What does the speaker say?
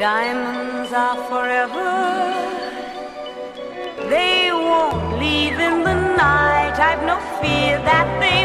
Diamonds are forever. They won't leave in the night. I've no fear that they.